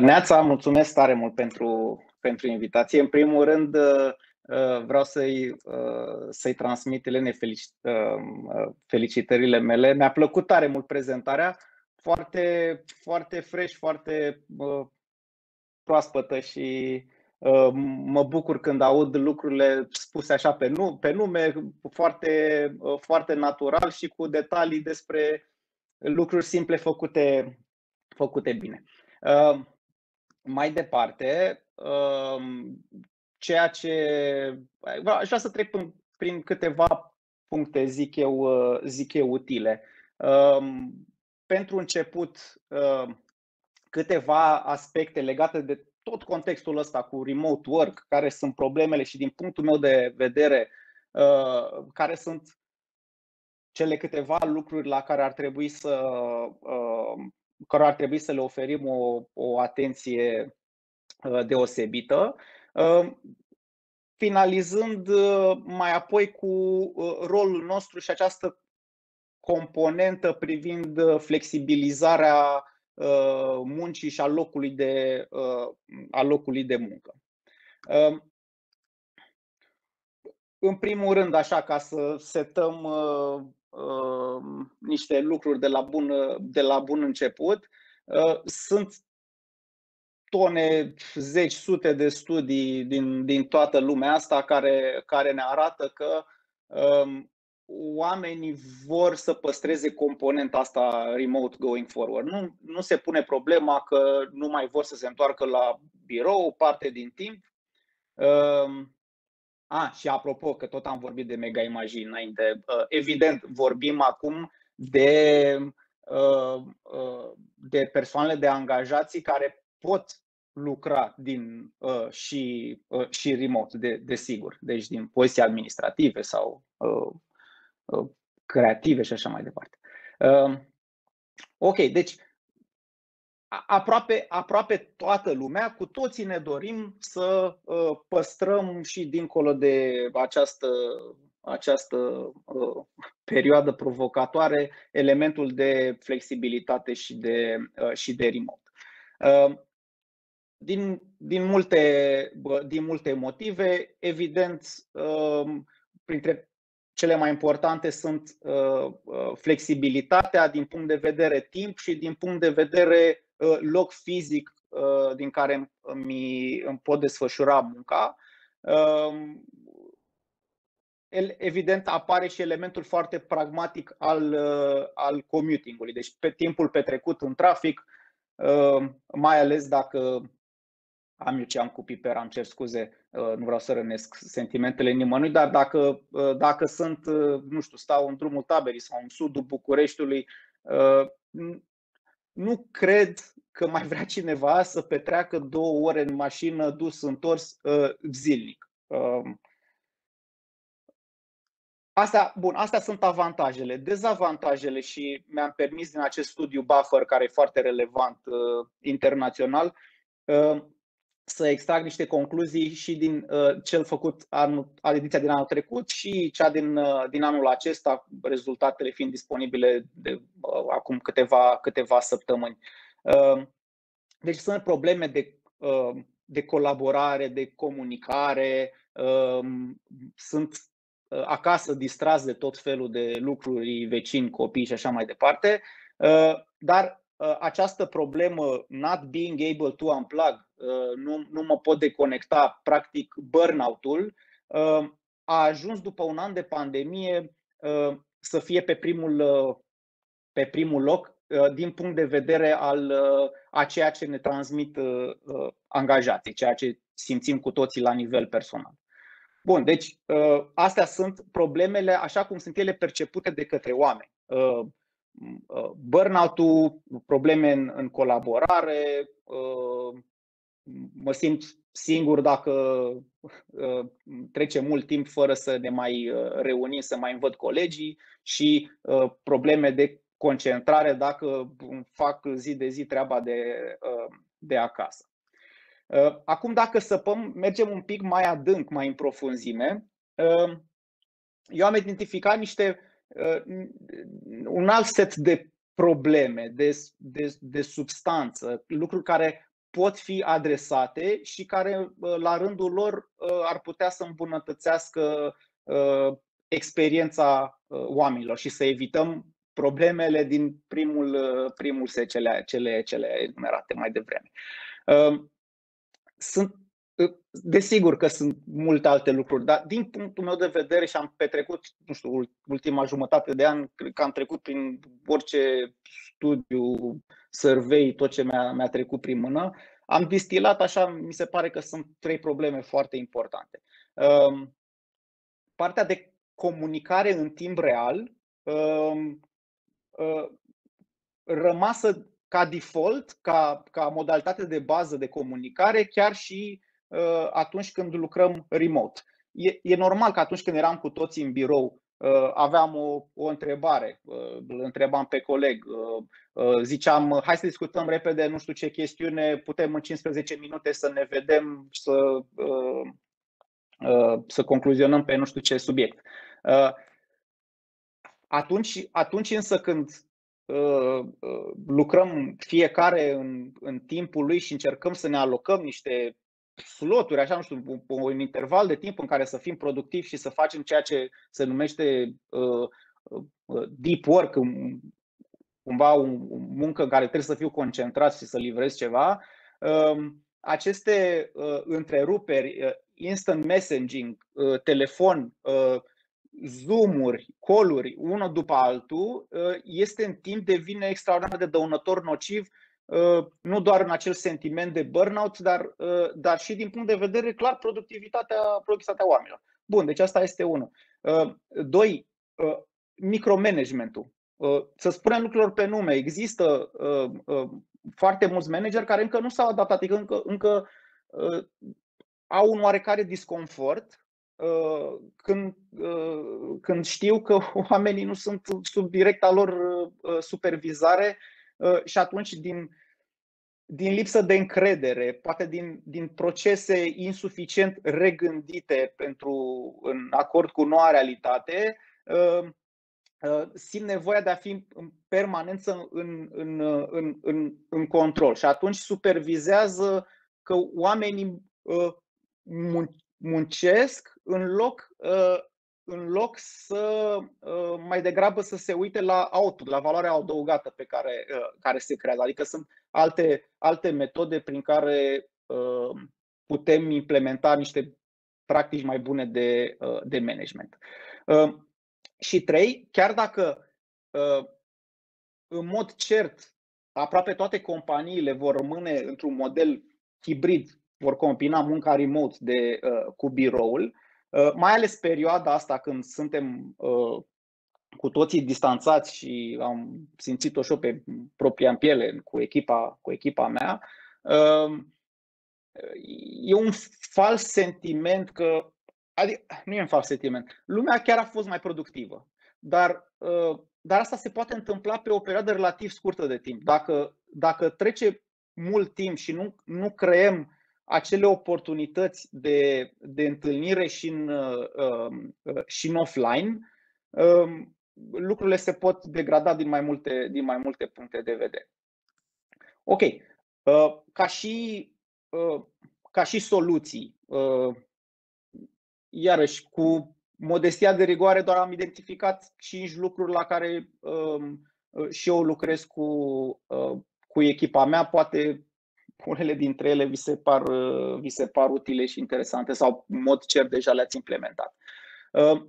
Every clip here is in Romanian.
Neața, mulțumesc tare mult pentru, pentru invitație. În primul rând, vreau să-i, să-i transmit Elene felicitările mele. Mi-a plăcut tare mult prezentarea, foarte, foarte fresh, foarte proaspătă și mă bucur când aud lucrurile spuse așa pe, nu, pe nume, foarte, foarte natural și cu detalii despre lucruri simple făcute, făcute bine. Mai departe, ceea ce aș vrea să trec prin câteva puncte, zic eu, zic eu utile. Pentru început, câteva aspecte legate de tot contextul ăsta cu remote work, care sunt problemele și din punctul meu de vedere, care sunt cele câteva lucruri la care ar trebui să, care ar trebui să le oferim o, o atenție deosebită. Finalizând mai apoi cu rolul nostru și această componentă privind flexibilizarea muncii și a locului de, a locului de muncă. În primul rând, așa, ca să setăm niște lucruri de la bun, de la bun început, sunt tone, zeci, sute de studii din, din toată lumea asta care, care ne arată că um, oamenii vor să păstreze componenta asta remote going forward. Nu, nu se pune problema că nu mai vor să se întoarcă la birou parte din timp. Um, a, și apropo, că tot am vorbit de mega imagini înainte, uh, evident, vorbim acum de, uh, uh, de persoanele de angajații care pot lucra din uh, și, uh, și remote, de, desigur, deci din poziții administrative sau uh, uh, creative și așa mai departe. Uh, ok, deci aproape, aproape toată lumea, cu toții ne dorim să uh, păstrăm și dincolo de această, această uh, perioadă provocatoare elementul de flexibilitate și de, uh, și de remote. Din, din, multe, din multe motive, evident, printre cele mai importante sunt flexibilitatea din punct de vedere timp și din punct de vedere Uh, loc fizic uh, din care îmi, îmi pot desfășura munca. Um, evident, apare și elementul foarte pragmatic al, uh, al commutingului. Deci, pe timpul petrecut în trafic, mai ales dacă am eu ce am cu piper, am cer scuze, nu vreau să rănesc sentimentele nimănui, dar dacă, dacă sunt, nu știu, stau în drumul taberii sau în sudul Bucureștiului, nu cred că mai vrea cineva să petreacă două ore în mașină dus întors uh, zilnic. Um, Asta, bun, astea sunt avantajele. Dezavantajele și mi-am permis din acest studiu Buffer, care e foarte relevant uh, internațional, uh, să extrag niște concluzii și din uh, cel făcut anul, ediția din anul trecut și cea din, uh, din anul acesta, rezultatele fiind disponibile de uh, acum câteva, câteva săptămâni. Uh, deci sunt probleme de, uh, de colaborare, de comunicare, uh, sunt uh, acasă distras de tot felul de lucruri, vecini, copii și așa mai departe, uh, dar Uh, această problemă not being able to unplug, uh, nu, nu mă pot deconecta, practic burnout-ul, uh, a ajuns după un an de pandemie să fie pe primul, pe primul loc din punct de vedere al a ceea ce ne transmit angajații, ceea ce simțim cu toții la nivel personal. Bun, deci astea sunt problemele așa cum sunt ele percepute de către oameni burnout-ul, probleme în, în colaborare, uh, mă simt singur dacă uh, trece mult timp fără să ne mai uh, reunim, să mai învăț colegii și probleme de concentrare dacă fac zi de zi treaba de, de acasă. Acum, dacă săpăm, mergem un pic mai adânc, mai în profunzime. Eu am identificat niște Uh, un alt set de probleme de, de, de substanță, lucruri care pot fi adresate și care, la rândul lor, ar putea să îmbunătățească experiența oamenilor și să evităm problemele din primul, primul set, cele, cele, cele enumerate mai devreme. Sunt Desigur că sunt multe alte lucruri, dar din punctul meu de vedere și am petrecut, nu știu, ultima jumătate de an, cred că am trecut prin orice studiu, survey, tot ce mi-a, mi-a trecut prin mână, am distilat așa, mi se pare că sunt trei probleme foarte importante. Um, partea de comunicare în timp real, um, uh, rămasă ca default, ca, ca modalitate de bază de comunicare, chiar și Uh, atunci când lucrăm remote. E, e normal că atunci când eram cu toții în birou, uh, aveam o, o întrebare, uh, îl întrebam pe coleg, ziceam, hai să discutăm repede, nu știu ce chestiune, putem în 15 minute să ne vedem, să, să concluzionăm pe nu știu ce subiect. Atunci, atunci însă când lucrăm fiecare în, în timpul lui și încercăm să ne alocăm niște sloturi, așa, nu știu, un interval de timp în care să fim productivi și să facem ceea ce se numește uh, uh, deep work, cumva o muncă în care trebuie să fiu concentrat și să livrez ceva, uh, aceste uh, întreruperi, uh, instant messaging, uh, telefon, uh, zoom-uri, call-uri, unul după altul, uh, este în timp devine extraordinar de dăunător nociv Uh, nu doar în acel sentiment de burnout, dar, uh, dar și din punct de vedere clar productivitatea, productivitatea oamenilor. Bun, deci asta este unul. Uh, doi, micromanagementul. Să spunem lucrurilor pe nume. Există foarte mulți manageri care încă nu s-au adaptat, adică încă, încă au un oarecare disconfort când, când știu că oamenii nu sunt sub directa lor supervizare și atunci din din lipsă de încredere, poate din, din procese insuficient regândite pentru în acord cu noua realitate, uh, uh, simt nevoia de a fi în permanență în, în, în, în, în control. Și atunci supervizează că oamenii uh, muncesc în loc în loc să uh, mai degrabă să se uite la output, la valoarea adăugată pe care, uh, care se creează. Adică sunt alte, alte metode prin care uh, putem implementa niște practici mai bune de, de management. Și trei, chiar dacă în mod cert aproape toate companiile vor rămâne într-un model hibrid, vor combina munca remote de, cu biroul, Uh, mai ales perioada asta când suntem uh, cu toții distanțați și am simțit-o și eu pe propria piele cu echipa, cu echipa mea, uh, e un fals sentiment că, adică nu e un fals sentiment, lumea chiar a fost mai productivă, dar, dar asta se poate întâmpla pe o perioadă relativ scurtă de timp. Dacă, dacă trece mult timp și nu, nu creăm acele oportunități de, de întâlnire și în, uh, uh, și în offline, um, lucrurile se pot degrada din mai multe, din mai multe puncte de vedere. Ok. Uh, ca și, ca și soluții, iarăși, cu modestia de rigoare, doar am identificat cinci lucruri la care um, și eu lucrez cu, cu echipa mea. Poate unele dintre ele vi se par, vi se par utile și interesante sau în mod cer deja le-ați implementat. Uh,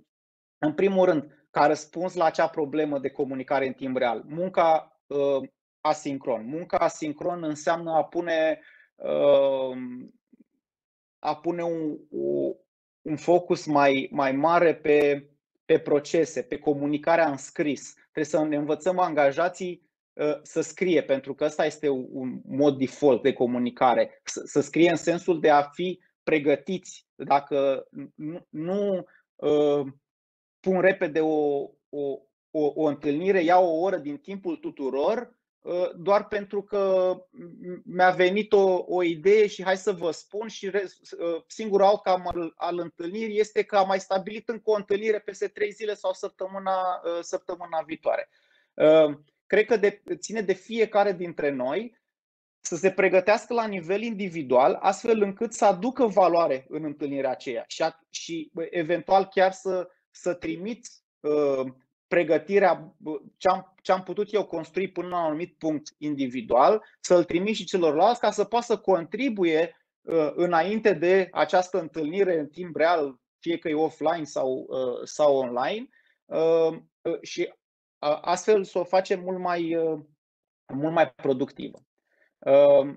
în primul rând, ca răspuns la acea problemă de comunicare în timp real, munca uh, asincron. Munca asincron înseamnă a pune, uh, a pune un, un focus mai, mai mare pe, pe procese, pe comunicarea în scris. Trebuie să ne învățăm angajații Ă, să scrie, pentru că ăsta este un mod default de comunicare. Să scrie în sensul de a fi pregătiți. Dacă nu, nu uh, pun repede o, o, o, o întâlnire, iau o oră din timpul tuturor, uh, doar pentru că mi-a venit o, o idee și hai să vă spun și re, uh, singurul outcome al, al întâlnirii este că am mai stabilit încă o întâlnire peste trei zile sau săptămâna, săptămâna viitoare cred că de, ține de fiecare dintre noi să se pregătească la nivel individual, astfel încât să aducă valoare în întâlnirea aceea și, a, și eventual chiar să, să trimiți uh, pregătirea, ce am, ce am putut eu construi până la un anumit punct individual, să-l trimit și celorlalți ca să poată să contribuie uh, înainte de această întâlnire în timp real, fie că e offline sau, uh, sau online, uh, uh, și uh, astfel să o facem mult mai, uh, mult mai productivă. Uh,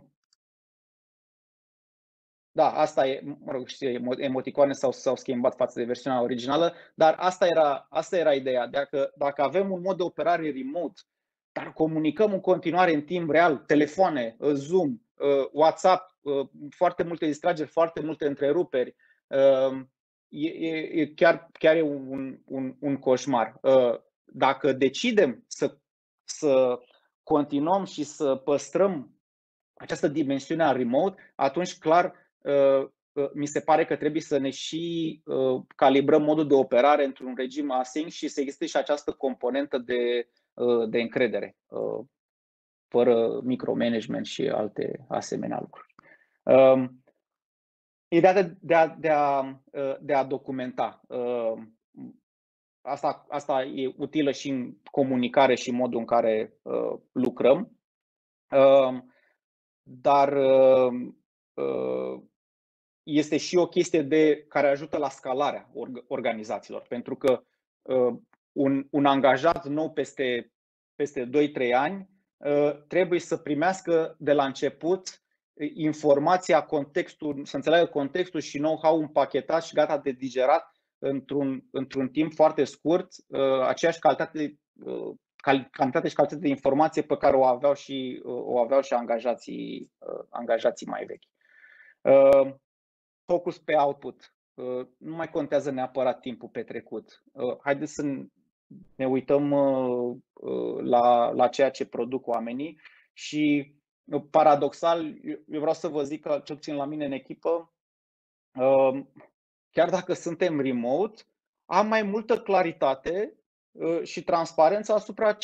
da, asta e, mă rog, știi, emoticoane s-au, s-au schimbat față de versiunea originală, dar asta era, asta era ideea. Dacă, dacă avem un mod de operare remote, dar comunicăm în continuare în timp real, telefoane, uh, Zoom, uh, WhatsApp, uh, foarte multe distrageri, foarte multe întreruperi, e, e, chiar, chiar e un, un, un coșmar. Dacă decidem să, să continuăm și să păstrăm această dimensiune a remote, atunci clar Uh, uh, mi se pare că trebuie să ne și uh, calibrăm modul de operare într-un regim async și să existe și această componentă de, de încredere, fără micromanagement și alte asemenea lucruri. Um, ideea de, de, a, de, a, de a documenta. Asta, asta e utilă și în comunicare și în modul în care lucrăm. Dar este și o chestie de care ajută la scalarea organizațiilor, pentru că uh, un, un angajat nou peste, peste 2-3 ani uh, trebuie să primească de la început informația, contextul, să înțeleagă contextul și know-how împachetat și gata de digerat într-un, într-un timp foarte scurt, uh, aceeași calitate, cantitate și calitate de informație pe care o aveau și, o aveau și angajații, angajații mai vechi focus pe output. Uh, nu mai contează neapărat timpul petrecut. Uh, haideți să ne uităm uh, la, la ceea ce produc oamenii și paradoxal, eu vreau să vă zic că, cel puțin la mine în echipă, chiar dacă suntem remote, am mai multă claritate și transparență asupra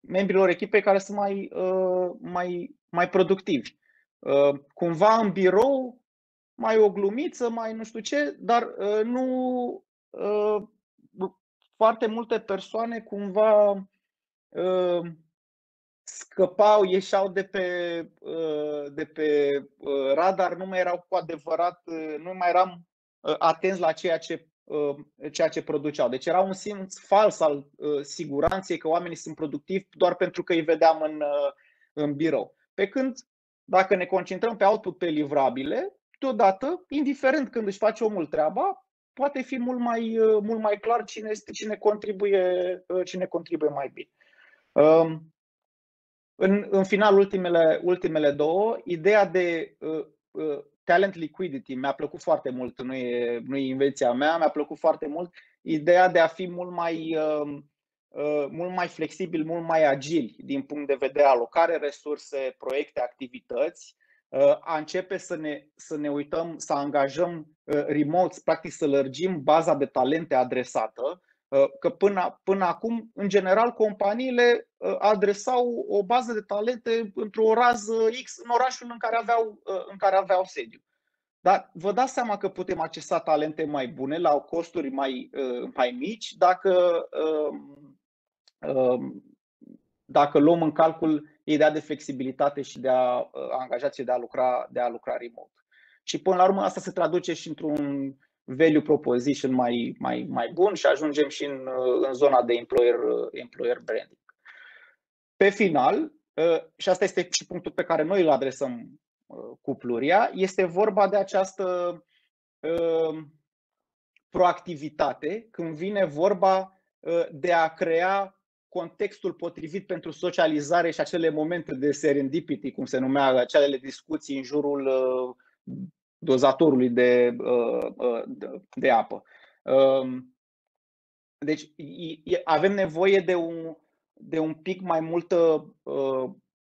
membrilor echipei care sunt mai, mai, mai productivi. Cumva în birou mai o glumiță, mai nu știu ce, dar uh, nu uh, foarte multe persoane cumva uh, scăpau, ieșeau de pe, de pe radar, nu mai erau cu adevărat, nu mai eram atenți la ceea ce, ceea ce produceau. Deci era un simț fals al siguranței că oamenii sunt productivi doar pentru că îi vedeam în, în birou. Pe când dacă ne concentrăm pe output pe livrabile, deodată, indiferent când își face omul treaba, poate fi mult mai, uh, mult mai clar cine, este, cine, contribuie, uh, cine contribuie mai bine. Um, în, în final, ultimele, ultimele două, ideea de uh, uh, talent liquidity mi-a plăcut foarte mult, nu e, nu e invenția mea, mi-a plăcut foarte mult ideea de a fi mult mai, uh, uh, mult mai flexibil, mult mai agil din punct de vedere alocare resurse, proiecte, activități. A începe să ne, să ne uităm, să angajăm uh, remote, practic să lărgim baza de talente adresată, uh, că până, până acum, în general, companiile uh, adresau o bază de talente într-o rază X în orașul în care aveau, în care aveau sediu. Dar vă dați seama că putem accesa talente mai bune la costuri mai, mai mici dacă, dacă luăm în calcul ideea de flexibilitate și de a uh, angajații de a lucra, de a lucra remote. Și până la urmă asta se traduce și într-un value proposition mai, mai, mai bun și ajungem și în, uh, în zona de employer, uh, employer branding. Pe final, și asta este și punctul pe care noi îl adresăm cu Pluria, este vorba de această proactivitate când vine vorba de a crea contextul potrivit pentru socializare și acele momente de serendipity, cum se numea, acele discuții în jurul uh, dozatorului de, uh, uh, de apă. Um, deci avem nevoie de un, de un pic mai multă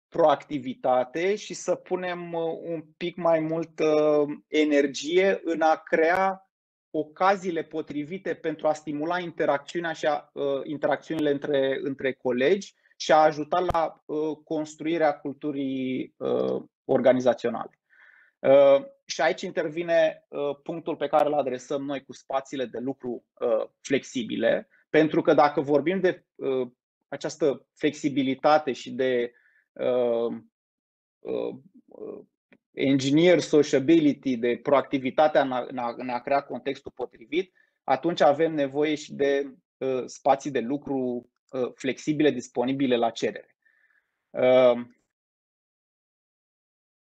proactivitate și să punem un pic mai multă energie în a crea ocaziile potrivite pentru a stimula interacțiunea și a, uh, interacțiunile între, între colegi și a ajutat la construirea culturii organizaționale. Și aici intervine punctul pe care îl adresăm noi cu spațiile de lucru flexibile, pentru că dacă vorbim de această flexibilitate și de engineer sociability, de proactivitatea în a, în, a, în a crea contextul potrivit, atunci avem nevoie și de uh, spații de lucru uh, flexibile, disponibile la cerere. Uh,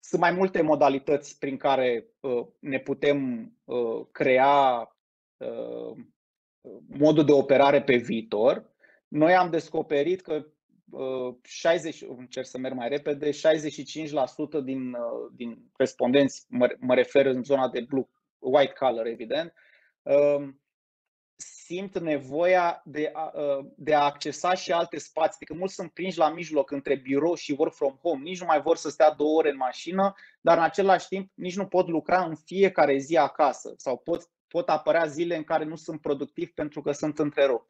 sunt mai multe modalități prin care uh, ne putem uh, crea uh, modul de operare pe viitor. Noi am descoperit că 60, uh, încerc să merg mai repede, 65% din, uh, din respondenți, mă, mă refer în zona de blue, white collar, evident, um, simt nevoia de a, uh, de a accesa și alte spații. Adică mulți sunt prinși la mijloc între birou și work from home. Nici nu mai vor să stea două ore în mașină, dar în același timp nici nu pot lucra în fiecare zi acasă sau pot, pot apărea zile în care nu sunt productiv pentru că sunt întrerupt.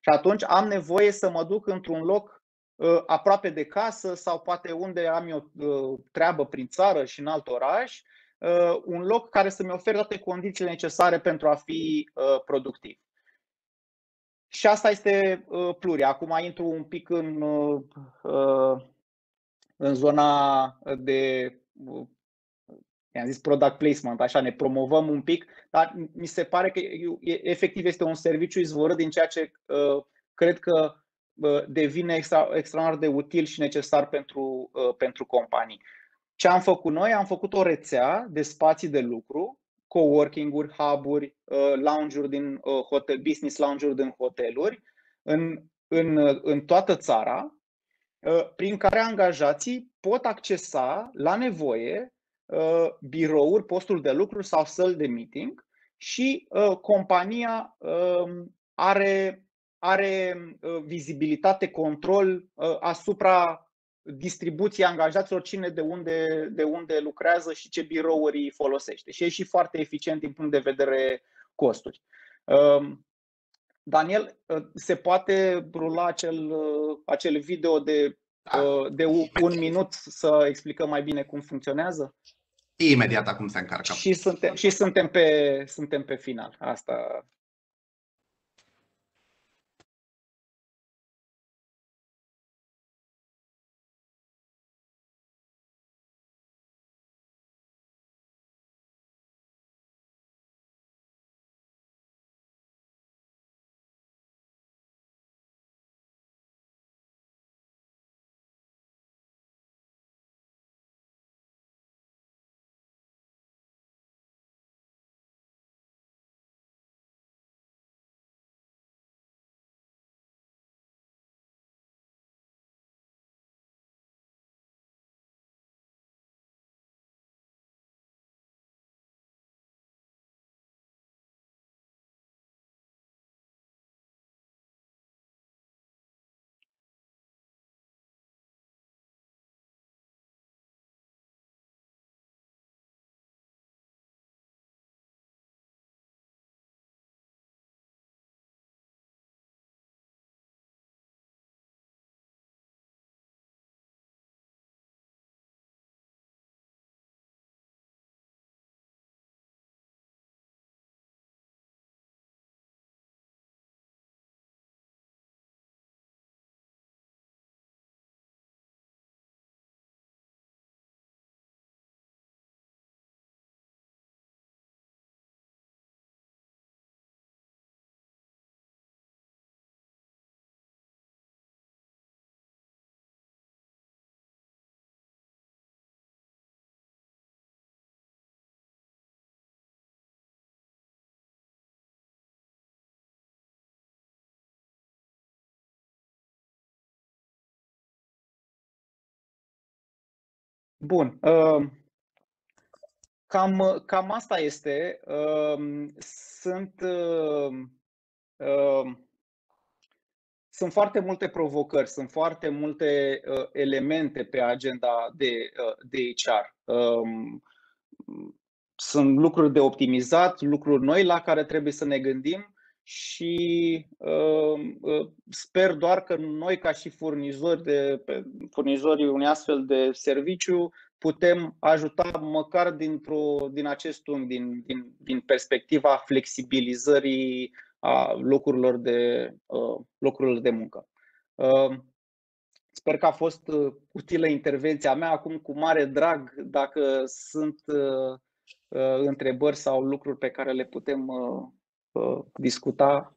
Și atunci am nevoie să mă duc într-un loc Uh, aproape de casă sau poate unde am eu uh, treabă prin țară și în alt oraș, uh, un loc care să-mi ofere toate condițiile necesare pentru a fi productiv. Și asta este pluria. Acum intru un pic în, în zona de i-am zis product placement, așa ne promovăm un pic, dar mi se pare că efectiv este un serviciu izvorât din ceea ce cred că devine extra, extraordinar de util și necesar pentru, uh, pentru companii. Ce am făcut noi? Am făcut o rețea de spații de lucru, coworking-uri, hub-uri, uh, lounge-uri din uh, hotel, business lounge-uri din hoteluri, în, în, în toată țara, prin care angajații pot accesa la nevoie birouri, posturi de lucru sau săli de meeting și compania um, are are uh, vizibilitate, control uh, asupra distribuției angajaților, cine de unde, de unde lucrează și ce birouri folosește. Și e și foarte eficient din punct de vedere costuri. Um, Daniel, uh, se poate rula acel, acel video de, da. de un minut să explicăm mai bine cum funcționează? Imediat acum se încarcă. Și suntem, și suntem, pe, suntem pe final. Asta Bun. Uh, cam, cam asta este. Uh, sunt, uh, sunt foarte multe provocări, sunt foarte multe elemente pe agenda de, de HR. Um, sunt lucruri de optimizat, lucruri noi la care trebuie să ne gândim și uh, uh, sper doar că noi ca și furnizori de, furnizorii unui astfel de serviciu putem ajuta măcar dintr-o, din acest unghi, din, din, din perspectiva flexibilizării a locurilor de, uh, locurilor de muncă. Uh, sper că a fost uh, utilă intervenția mea. Acum, cu mare drag, dacă sunt uh, uh, întrebări sau lucruri pe care le putem uh, uh, discuta,